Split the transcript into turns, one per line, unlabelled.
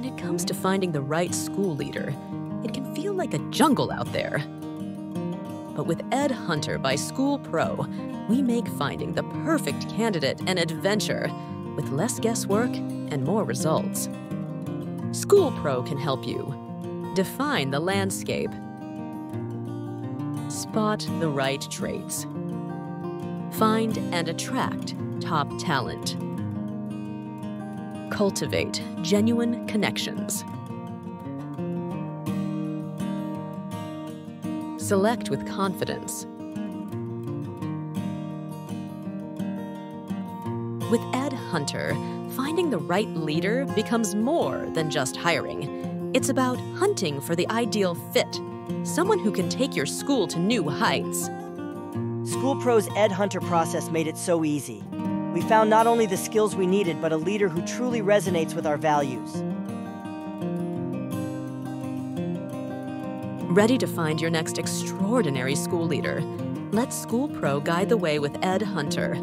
when it comes to finding the right school leader, it can feel like a jungle out there. But with Ed Hunter by School Pro, we make finding the perfect candidate an adventure with less guesswork and more results. School Pro can help you define the landscape, spot the right traits, find and attract top talent, cultivate genuine connections. Select with confidence. With Ed Hunter, finding the right leader becomes more than just hiring. It's about hunting for the ideal fit, someone who can take your school to new heights.
School Pro's Ed Hunter process made it so easy. We found not only the skills we needed, but a leader who truly resonates with our values.
Ready to find your next extraordinary school leader? Let School Pro guide the way with Ed Hunter